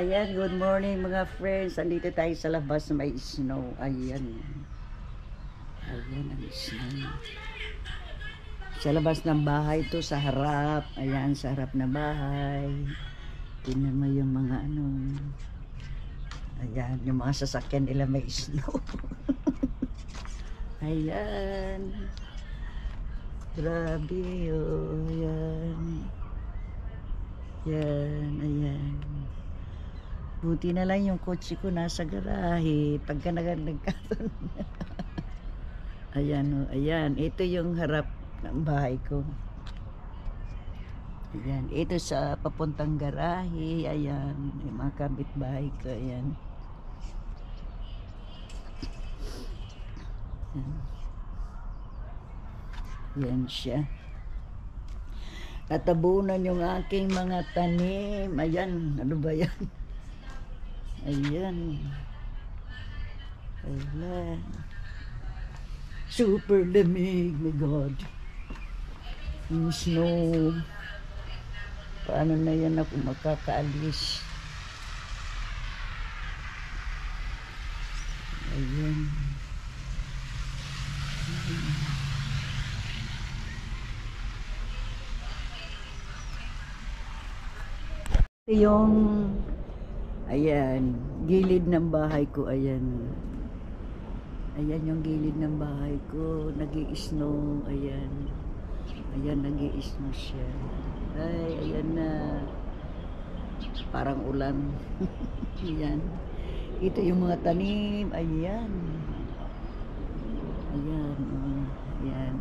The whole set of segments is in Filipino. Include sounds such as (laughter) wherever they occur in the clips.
Ayan, good morning mga friends. Andito tayo sa labas na may snow. Ayan. Ayan ang snow. Sa labas ng bahay to sa harap. Ayan, sa harap na bahay. Tingnan mo yung mga ano. Ayan, yung mga sasakyan nila may snow. (laughs) Ayan. Grabe, oh. Ayan. Yan, ayan. Buti na lang yung kotse ko nasa garahe. Pagka nag nagkaroon. (laughs) ayan, oh, ayan. Ito yung harap ng bahay ko. Ayan. Ito sa papuntang garahe. Ayan. Yung mga kapitbahay ko. Ayan. Ayan. Yan siya. Natabunan yung aking mga tanim. Ayan, ano ba yan? Ayan. Ayan. Super lamig, my God. Yung snow. Paano na yan ako makakaalis? Ayan. Ito yung ayan, gilid ng bahay ko, ayan. Ayan yung gilid ng bahay ko, nag snow ayan. Ayan, nag snow siya. Ay, ayan na. Parang ulan. (laughs) ayan. Ito yung mga tanim, ayan. Ayan, oh, ayan.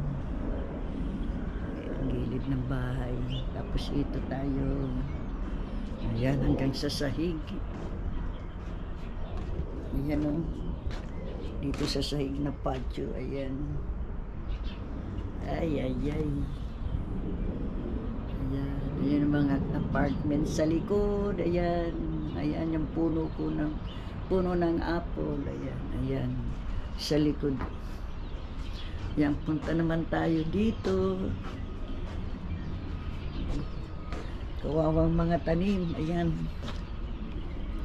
Ayan, gilid ng bahay. Tapos ito tayo. Ayan, hanggang sa sahig. Ayan o. Dito sa sahig na patio. Ayan. Ay, ay, ay. Ayan. Ayan ang mga apartment sa likod. Ayan. Ayan yung puno ko ng puno ng apple. Ayan. Ayan. Sa likod. Ayan, punta naman tayo dito. Kawawang mga tanim. Ayan.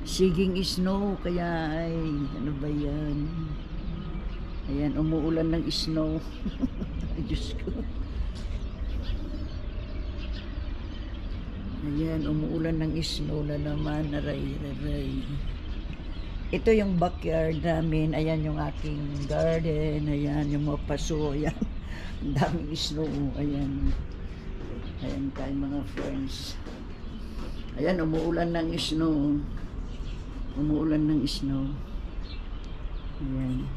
Siging snow. Kaya ay, ano ba yan? Ayan, umuulan ng snow. (laughs) Diyos ko. Ayan, umuulan ng snow na naman. Aray, aray. Ito yung backyard namin. Ayan yung aking garden. Ayan yung mga paso. Ayan. (laughs) Ang daming snow. Ayan. Ayan tayo mga friends. Ayan, umuulan ng snow. Umuulan ng snow. Ayan.